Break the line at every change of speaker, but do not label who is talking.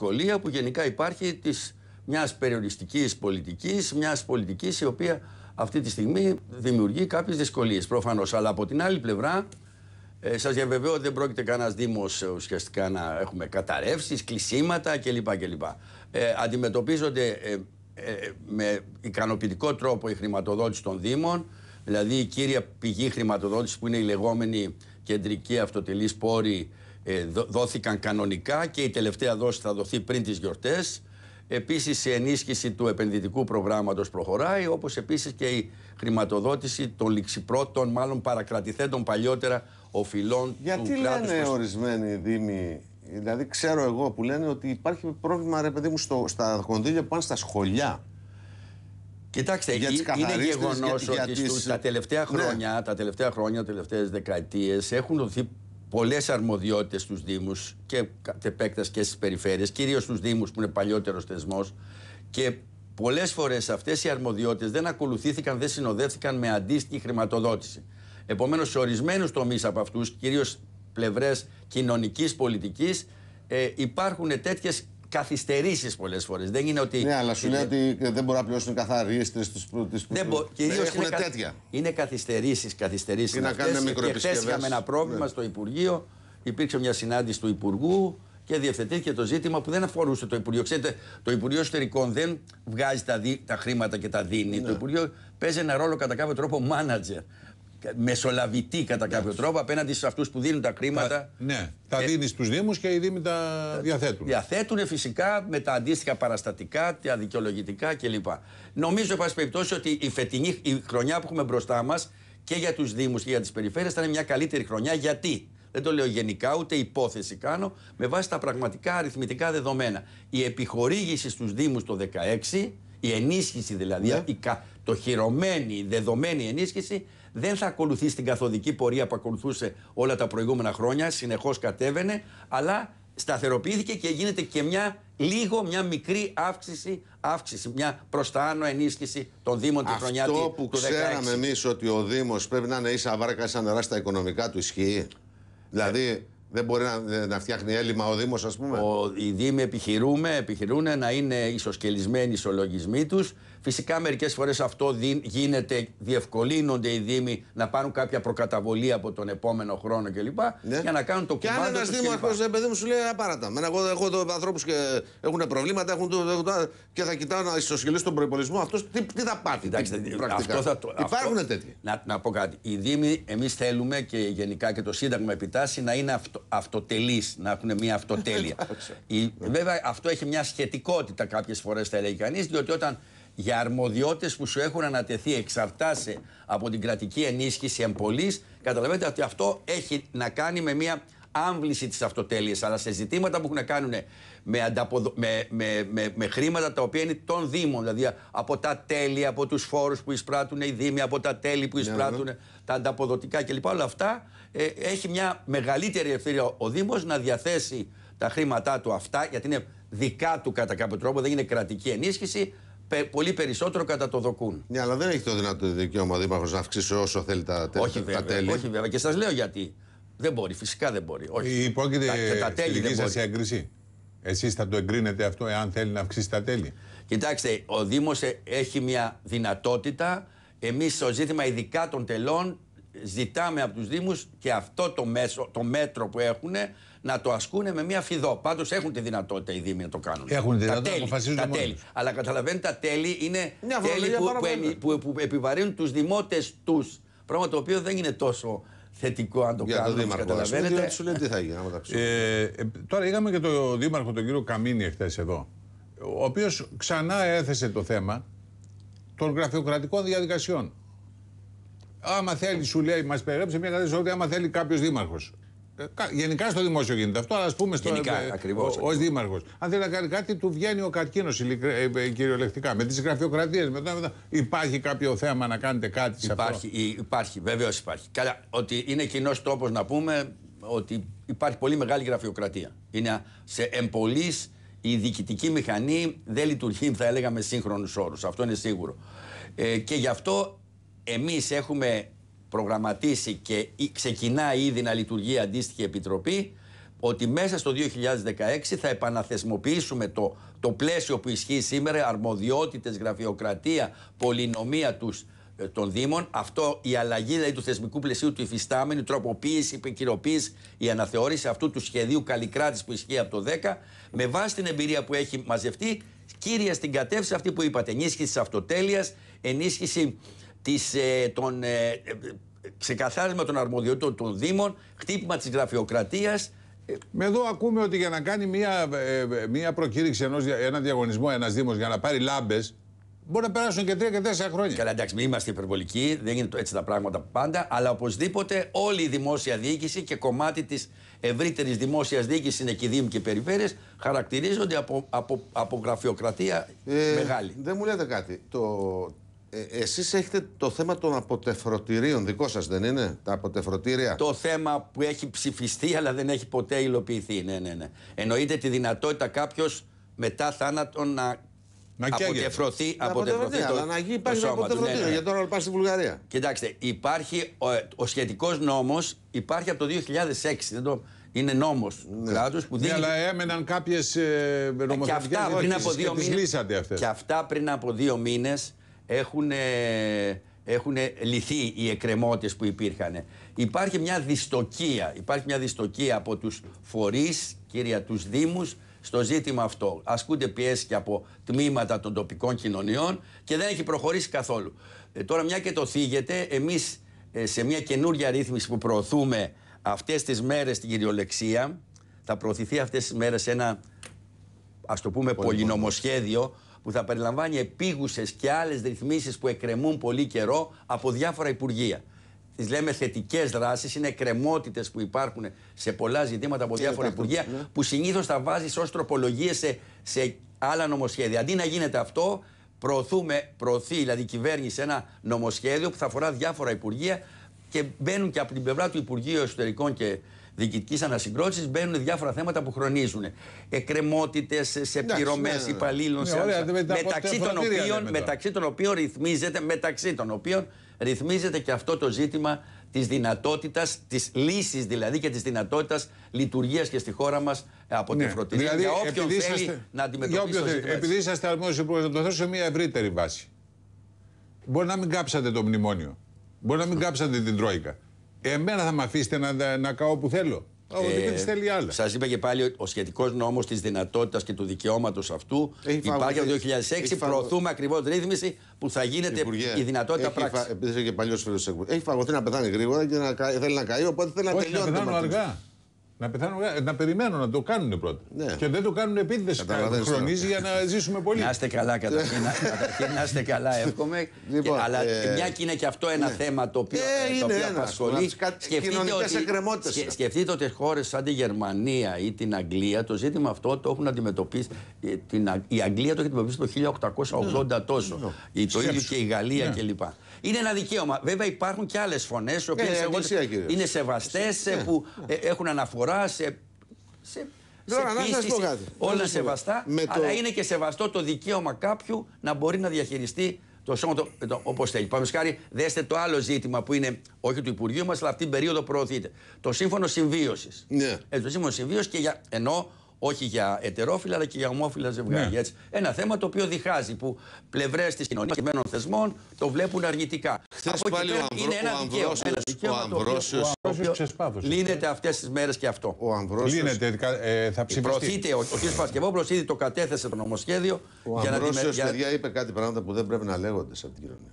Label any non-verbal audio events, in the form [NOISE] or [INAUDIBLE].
δυσκολία που γενικά υπάρχει της μιας περιοριστικής πολιτικής, μιας πολιτικής η οποία αυτή τη στιγμή δημιουργεί κάποιες δυσκολίες προφανώς. Αλλά από την άλλη πλευρά ε, σας διαβεβαιώ ότι δεν πρόκειται κανένας Δήμος ε, ουσιαστικά να έχουμε καταρρεύσεις, κλεισίματα κλπ. κλπ. Ε, αντιμετωπίζονται ε, ε, με ικανοποιητικό τρόπο η χρηματοδότηση των Δήμων, δηλαδή η κύρια πηγή χρηματοδότησης που είναι η λεγόμενη κεντρική αυτοτελή πόρη ε, δόθηκαν κανονικά και η τελευταία δόση θα δοθεί πριν τις γιορτές. Επίσης η ενίσχυση του επενδυτικού προγράμματος προχωράει, όπως επίσης και η χρηματοδότηση των ληξιπρώτων, μάλλον παρακρατηθέντων παλιότερα οφειλών
Γιατί
του κράτους.
Γιατί λένε
προς-
ορισμένοι δήμοι, δηλαδή ξέρω εγώ που λένε ότι υπάρχει πρόβλημα ρε παιδί μου στο, στα κονδύλια που πάνε στα σχολιά.
Κοιτάξτε,
Για
ε-
τις
είναι
καθαρίστες,
γεγονός
για- για
ότι
τις-
στους- τα τελευταία
Ναι.
χρόνια, τα τελευταία χρόνια, τα τελευταίες δεκαετίες έχουν δοθεί πολλές αρμοδιότητες στους Δήμους και κατ' επέκταση και στις περιφέρειες, κυρίως στους Δήμους που είναι παλιότερος θεσμός. Και πολλές φορές αυτές οι αρμοδιότητες δεν ακολουθήθηκαν, δεν συνοδεύτηκαν με αντίστοιχη χρηματοδότηση. Επομένως, σε ορισμένους τομείς από αυτούς, κυρίως πλευρές κοινωνικής πολιτικής, ε, υπάρχουν τέτοιες καθυστερήσεις πολλές φορές. Δεν είναι ότι.
Ναι, αλλά σου λέει ότι δεν μπορεί να πληρώσουν οι καθαρίστες τις, τις,
Δεν μπο... κυρίως
Έχουν
είναι, κα-
τέτοια.
είναι καθυστερήσεις, καθυστερήσεις
Ή να
αυτές.
κάνουν
Και
μικροεπισκευές.
χθες είχαμε ένα πρόβλημα
Ναι.
στο Υπουργείο, υπήρξε μια συνάντηση του Υπουργού και διευθετήθηκε το ζήτημα που δεν αφορούσε το Υπουργείο. Ξέρετε, το Υπουργείο Εσωτερικών δεν βγάζει τα, δι- τα χρήματα και τα δίνει.
Ναι.
Το Υπουργείο παίζει ένα ρόλο κατά κάποιο τρόπο μάνατζερ. Μεσολαβητή κατά κάποιο τρόπο απέναντι σε αυτούς που δίνουν τα χρήματα.
Ναι, τα
Ε,
δίνεις στους Δήμους και οι Δήμοι τα διαθέτουν.
Διαθέτουν φυσικά με τα αντίστοιχα παραστατικά, τα δικαιολογητικά κλπ. Νομίζω, εν πάση περιπτώσει, ότι η φετινή η χρονιά που έχουμε μπροστά μας και για τους Δήμους και για τις περιφέρειες θα είναι μια καλύτερη χρονιά. Γιατί; Δεν το λέω γενικά, ούτε υπόθεση κάνω, με βάση τα πραγματικά αριθμητικά δεδομένα. Η επιχορήγηση στους Δήμους το 2016, η ενίσχυση δηλαδή, η κα- το χειρωμένη, η δεδομένη ενίσχυση, δεν θα ακολουθεί την καθοδική πορεία που ακολουθούσε όλα τα προηγούμενα χρόνια, συνεχώς κατέβαινε, αλλά σταθεροποιήθηκε και γίνεται και μια λίγο μια μικρή αύξηση, αύξηση μια προς τα άνω ενίσχυση των Δήμων τη χρονιά
Αυτό
του
που
του 16.
ξέραμε εμείς ότι ο Δήμος πρέπει να είναι ίσα βάρκα ίσα νερά στα οικονομικά του ισχύει; Δηλαδή δεν μπορεί να, να φτιάχνει έλλειμμα ο Δήμος, ας πούμε.
Ο, οι Δήμοι επιχειρούμε, επιχειρούν να είναι ισοσκελισμένοι οι ισολογισμοί τους. Φυσικά μερικές φορές αυτό δι- γίνεται, διευκολύνονται οι Δήμοι να πάρουν κάποια προκαταβολή από τον επόμενο χρόνο κλπ.
Ναι.
Για να κάνουν το
Και αν
κουμάντο
ένας
τους
δήμαρχος,
κλπ.
ρε παιδί μου, σου λέει απάρατα. Μένα, εγώ έχω εδώ ανθρώπους και έχουν προβλήματα έχουν το, το- το- και θα κοιτάω να ισοσχελίσει τον προπολογισμό. Αυτός τι, τι θα πάθει.
Κοιτάξτε,
τι-
αυτό
πρακτικά.
θα το,
Υπάρχουν
αυτό-
τέτοιοι;
Να, να πω κάτι. Οι Δήμοι, εμείς θέλουμε και γενικά και το Σύνταγμα επιτάσσει να είναι αυτο, αυτοτελείς, να έχουν μια αυτοτέλεια. [LAUGHS] Η, βέβαια, αυτό έχει μια σχετικότητα κάποιες φορές, θα λέει κανείς, διότι όταν για αρμοδιότητες που σου έχουν ανατεθεί εξαρτάσαι από την κρατική ενίσχυση εμπολή, καταλαβαίνετε ότι αυτό έχει να κάνει με μια άμβληση της αυτοτέλειας. Αλλά σε ζητήματα που έχουν να κάνουν με, ανταποδο... με, με, με, με χρήματα τα οποία είναι των Δήμων, δηλαδή από τα τέλη, από τους φόρους που εισπράττουν οι Δήμοι, από τα τέλη που εισπράττουν τα ανταποδοτικά κλπ. Όλα αυτά ε, έχει μια μεγαλύτερη ελευθερία ο Δήμος να διαθέσει τα χρήματά του αυτά, γιατί είναι δικά του κατά κάποιο τρόπο, δεν είναι κρατική ενίσχυση, πε- πολύ περισσότερο κατά το δοκούν.
Ναι, αλλά δεν έχει το δυνατό δικαίωμα ο Δήμαρχος να αυξήσει όσο θέλει τα, τε-
όχι,
τα
βέβαια,
τέλη.
όχι βέβαια. Και σας λέω γιατί. Δεν μπορεί, φυσικά δεν μπορεί. Όχι.
Υπόκειται
Τα- και τα
στη
τέλη δεν
δική
μπορεί.
σα έγκριση. Εσείς θα το εγκρίνετε αυτό εάν θέλει να αυξήσει τα τέλη.
Κοιτάξτε, ο Δήμος ε, έχει μια δυνατότητα. Εμείς στο ζήτημα ειδικά των τελών ζητάμε από τους Δήμους και αυτό το, μέσο, το μέτρο που έχουν να το ασκούν με μια φιδό. Πάντως έχουν τη δυνατότητα οι Δήμοι να το κάνουν.
Έχουν τη
τα
δυνατότητα,
τέλη,
αποφασίζουν
τα
μόνοι
τέλη.
τους.
Αλλά καταλαβαίνετε τα τέλη είναι
Μια
τέλη
φορολογία
που, που,
παραπάνω.
εμι- που, που επιβαρύνουν τους δημότες τους. Πράγμα το οποίο δεν είναι τόσο θετικό αν το
Για τον
κάνουν,
Δήμαρχο. ας πούμε,
καταλαβαίνετε.
διότι σου λέει τι θα γίνει άμα τα ψηφίσει.
Ε, ε, τώρα είχαμε και τον Δήμαρχο τον κύριο Καμίνη εχθές εδώ, ο οποίος ξανά έθεσε το θέμα των γραφειοκρατικών διαδικασιών. Άμα θέλει, σου λέει, μας περιγράψε μια κατάσταση ότι άμα θέλει κάποιος δήμαρχος. Γενικά στο δημόσιο γίνεται αυτό, αλλά ας πούμε στο,
Γενικά,
ε,
ακριβώς,
ως δήμαρχος. Αν θέλει να κάνει κάτι, του βγαίνει ο καρκίνος κυριολεκτικά. Με τις γραφειοκρατίες. Μετά, μετά. Υπάρχει κάποιο θέμα να κάνετε κάτι σε αυτό;
Υπάρχει, ή- υπάρχει βεβαίως υπάρχει. Καλά, ότι είναι κοινός τόπο να πούμε ότι υπάρχει πολύ μεγάλη γραφειοκρατία. Είναι σε εμπολής η διοικητική μηχανή δεν λειτουργεί, θα έλεγα, με σύγχρονους όρους. Αυτό είναι σίγουρο. Ε, και γι' αυτό εμείς έχουμε προγραμματίσει και ή- ξεκινά ήδη να λειτουργεί η αντίστοιχη επιτροπή ότι μέσα στο 2016 θα επαναθεσμοποιήσουμε το, το πλαίσιο που ισχύει σήμερα, αρμοδιότητες, γραφειοκρατία, πολυνομία τους ε, των Δήμων. Αυτό η αλλαγή δηλαδή, του θεσμικού πλαισίου του υφιστάμενου, η τροποποίηση, η επικυροποίηση, η αναθεώρηση αυτού του σχεδίου Καλλικράτης που ισχύει από το 10, με βάση την εμπειρία που έχει μαζευτεί, κύρια στην κατεύθυνση αυτή που είπατε. Ενίσχυση τη αυτοτέλειας, ενίσχυση της, ε, των, ε, ε, ξεκαθάρισμα των αρμοδιότητων των Δήμων, χτύπημα της γραφειοκρατίας.
Με εδώ ακούμε ότι για να κάνει μια, ε, μια προκήρυξη ενός, δια- ένα διαγωνισμό ένας Δήμος για να πάρει λάμπες, μπορεί να περάσουν και τρία και τέσσερα χρόνια.
Καλά, εντάξει, μην είμαστε υπερβολικοί, δεν είναι το- έτσι τα πράγματα πάντα, αλλά οπωσδήποτε όλη η δημόσια διοίκηση και κομμάτι της ευρύτερης δημόσιας διοίκησης είναι και οι Δήμοι και οι περιφέρειες, χαρακτηρίζονται από, από, από γραφειοκρατία
Ε,
μεγάλη.
Δεν μου λέτε κάτι. Το... Ε, εσείς έχετε το θέμα των αποτεφρωτηρίων, δικό σας δεν είναι, τα αποτεφρωτήρια.
Το θέμα που έχει ψηφιστεί αλλά δεν έχει ποτέ υλοποιηθεί. Ναι, ναι, ναι. Εννοείται τη δυνατότητα κάποιος μετά θάνατο να,
Να καίγεται.
αποτεφρωθεί,
Τα
αποτεφρωθεί
αποτεφρωτήρια,
το,
αλλά να γίνει
το
υπάρχει
σώμα του.
αποτεφρωτήριο,
Ναι, ναι, ναι.
γιατί τώρα πάει στη Βουλγαρία.
Κοιτάξτε, υπάρχει ο, ο σχετικός νόμος υπάρχει από το 2006. Δεν το, είναι νόμος
Ναι.
κράτους που
Ναι,
δίνει
αλλά έμεναν κάποιες ε,
και
νομοθετικές
αυτά πριν
ρυθμίσεις
από δύο
και τις
μήνες.
λύσατε αυτές.
Και αυτά πριν από δύο μήνες έχουν, έχουν λυθεί οι εκκρεμότητες που υπήρχαν. Υπάρχει μια δυστοκία. Υπάρχει μια δυστοκία από τους φορείς, κύρια τους Δήμους, στο ζήτημα αυτό. Ασκούνται πιέσεις και από τμήματα των τοπικών κοινωνιών και δεν έχει προχωρήσει καθόλου. Ε, τώρα μια και το θίγεται, εμείς ε, σε μια καινούρια ρύθμιση που προωθούμε αυτές τις μέρες στην κυριολεξία, θα προωθηθεί αυτές τις μέρες ένα ας το πούμε πολυνομοσχέδιο που θα περιλαμβάνει επίγουσες και άλλες ρυθμίσεις που εκκρεμούν πολύ καιρό από διάφορα υπουργεία. Τις λέμε θετικές δράσεις, είναι εκκρεμότητες που υπάρχουν σε πολλά ζητήματα από διάφορα
εντάξει,
υπουργεία
ναι.
που συνήθως τα βάζεις ως τροπολογίες σε, σε άλλα νομοσχέδια. Αντί να γίνεται αυτό, προωθούμε, προωθεί δηλαδή η κυβέρνηση ένα νομοσχέδιο που θα αφορά διάφορα υπουργεία και μπαίνουν και από την πλευρά του Υπουργείου Εσωτερικών και Διοικητική Ανασυγκρότηση μπαίνουν διάφορα θέματα που χρονίζουν. Εκκρεμότητες σε
Εντάξει,
πληρωμές
ναι, ναι, ναι.
υπαλλήλων.
Ναι,
σε
ωραία,
άλλες-
με τα
μεταξύ, των
αποτεφρωτήρια
οποίων,
λέμε τώρα.
μεταξύ των οποίων ρυθμίζεται, μεταξύ των οποίων ρυθμίζεται και αυτό το ζήτημα της δυνατότητας, της λύσης δηλαδή και της δυνατότητας λειτουργίας και στη χώρα μας από τη φροντίδα για όποιον
επειδή
θέλει
είσαστε-
να
για
αντιμετωπίσει
όποιον
το
θέλει.
ζήτημα.
Επειδή
έτσι.
είσαστε αρμόδιος υπουργός, να το θέσω σε μια ευρύτερη βάση. Μπορεί να μην κάψατε το μνημόνιο. Μπορεί να μην κάψατε την Τρόικα. Εμένα θα με αφήσετε να, να κάω όπου θέλω. Ο Δημήτρη θέλει άλλα.
Σας είπα και πάλι ότι ο σχετικός νόμος της δυνατότητας και του δικαιώματος αυτού
Έχει φαγωθεί-
υπάρχει από το 2006.
έχει φαγω-
Προωθούμε ακριβώς ρύθμιση που θα γίνεται
Υπουργέ,
η δυνατότητα
έχει
πράξης.
φα- Επειδή είσαι και παλιός φίλος της εκπομπή. Έχει φαγωθεί να πεθάνει γρήγορα και να κα- θέλει να καεί, οπότε θέλει να
Όχι, να
τελειώνει. το
πεθάνω
μαθήμα.
αργά. Να πεθάνω αργά. Να περιμένω να το κάνουν πρώτα.
Ναι.
Και δεν το κάνουν επίτηδες.
Καταλαβαίνεις τώρα.
Χρονίζει για να ζήσουμε πολύ.
Να είστε καλά καταρχήν. να- καταρχήν να είστε καλά, [LAUGHS] εύχομαι.
Λοιπόν,
Και- αλλά
ε,
μια και είναι και αυτό ένα θέμα το οποίο,
Ε,
ε, το
είναι
οποίο
ένας, από
απασχολεί.
τις κα- κοινωνικές εκκρεμότητες.
σκε- σκεφτείτε ότι χώρες σαν τη Γερμανία ή την Αγγλία το ζήτημα αυτό το έχουν αντιμετωπίσει. ε, Την, Α- η Αγγλία το έχει αντιμετωπίσει το 1880 τόσο. Η- Το ίδιο
Σκέψου.
και η Γαλλία
Ναι.
κλπ. Είναι ένα δικαίωμα. Βέβαια υπάρχουν και άλλες φωνές, οι οποίες
Ε, εκκλησία κυρίως.
είναι σεβαστές, που ε, έχουν αναφορά σε. σε
Τώρα,
σε
να σας
πίστη,
πω
σε-
κάτι. Να
Όλα
σας πω
σεβαστά,
κάτι. Με
αλλά
το-
είναι και σεβαστό το δικαίωμα κάποιου να μπορεί να διαχειριστεί το σώμα το, το, όπως θέλει. Πάμε χάρη, δέστε το άλλο ζήτημα που είναι όχι του Υπουργείου μας, αλλά αυτή την περίοδο προωθείται. Το σύμφωνο συμβίωσης.
Ναι.
Ε, το σύμφωνο συμβίωσης και για. ενώ όχι για ετερόφιλα, αλλά και για ομόφυλα ζευγάρια.
Ναι.
Έτσι. Ένα θέμα το οποίο διχάζει, που πλευρές της κοινωνίας και μένων θεσμών το βλέπουν αρνητικά.
Χθες
Από εκεί
πάλι ο
πέρα
Αμβρό-
είναι ένα
ο
δικαίωμα.
Αμβρόσιος-
Ένα δικαίωμα
ο
το οποίο-
Αμβρόσιος-
το οποίο
Αμβρόσιος ξεσπάθωσε.
Λύνεται αυτές τις μέρες και αυτό.
Ο Αμβρόσιος,
Λύνεται, κα- ε, θα ψηφιστεί.
Προωθείται, ο, ο κ. Πασκευόπουλο ήδη το κατέθεσε το νομοσχέδιο
ο
για να
Αμβρόσιος,
αντιμε- για-
παιδιά, είπε κάτι πράγματα που δεν πρέπει να λέγονται σε αυτήν την κοινωνία.